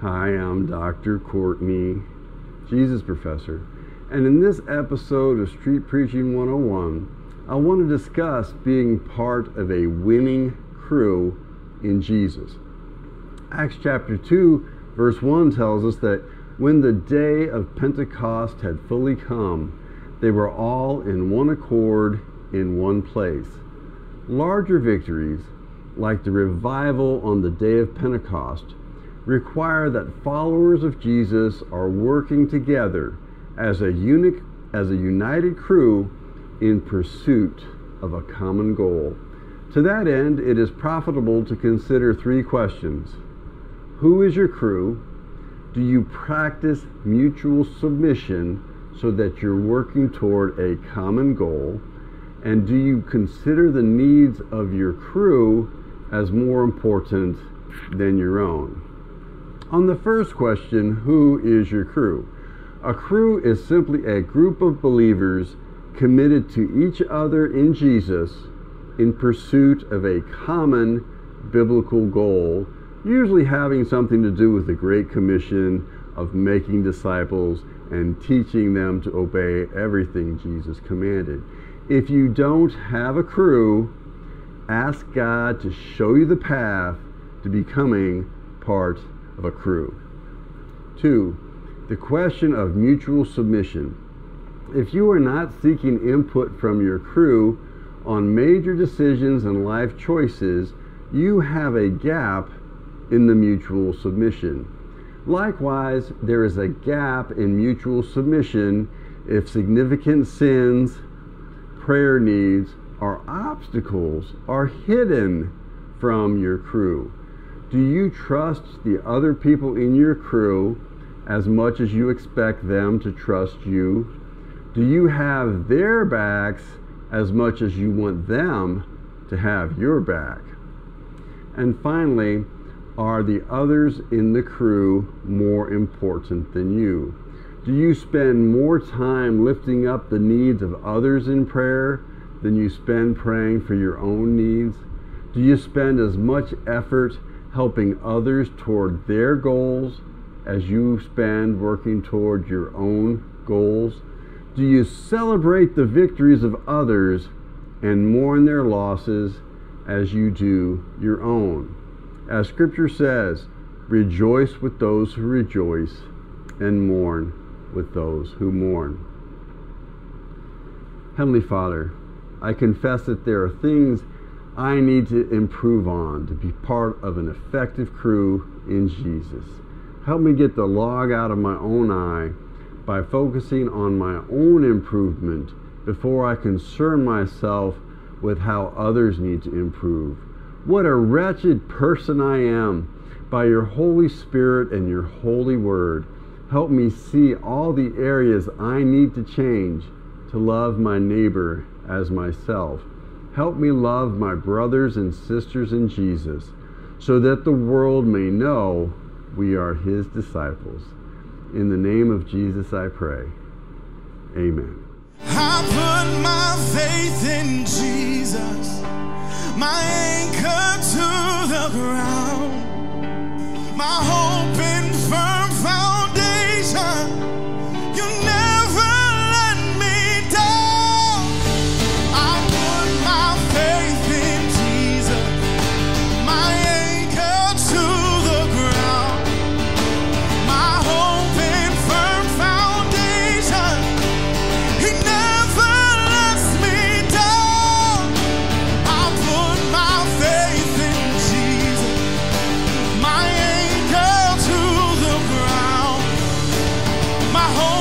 Hi, I'm Dr. Courtney, Jesus Professor, and in this episode of Street Preaching 101, I want to discuss being part of a winning crew in Jesus. Acts chapter 2, verse 1 tells us that when the day of Pentecost had fully come, they were all in one accord in one place. Larger victories, like the revival on the day of Pentecost, require that followers of Jesus are working together as a unique as a united crew in pursuit of a common goal. To that end, it is profitable to consider three questions. Who is your crew? Do you practice mutual submission so that you're working toward a common goal? And do you consider the needs of your crew as more important than your own? On the first question, who is your crew? A crew is simply a group of believers committed to each other in Jesus in pursuit of a common biblical goal, usually having something to do with the Great Commission of making disciples and teaching them to obey everything Jesus commanded. If you don't have a crew, ask God to show you the path to becoming part of a crew. Two, the question of mutual submission. If you are not seeking input from your crew on major decisions and life choices, you have a gap in the mutual submission. Likewise, there is a gap in mutual submission if significant sins, prayer needs, or obstacles are hidden from your crew. Do you trust the other people in your crew as much as you expect them to trust you? Do you have their backs as much as you want them to have your back? And finally, are the others in the crew more important than you? Do you spend more time lifting up the needs of others in prayer than you spend praying for your own needs? Do you spend as much effort helping others toward their goals as you spend working toward your own goals? Do you celebrate the victories of others and mourn their losses as you do your own? As Scripture says, rejoice with those who rejoice and mourn with those who mourn. Heavenly Father, I confess that there are things I need to improve on to be part of an effective crew in Jesus. Help me get the log out of my own eye by focusing on my own improvement before I concern myself with how others need to improve. What a wretched person I am. By your Holy Spirit and your holy word, help me see all the areas I need to change to love my neighbor as myself. Help me love my brothers and sisters in Jesus so that the world may know we are his disciples. In the name of Jesus I pray. Amen. I put my faith in Jesus, my anchor to the ground, home.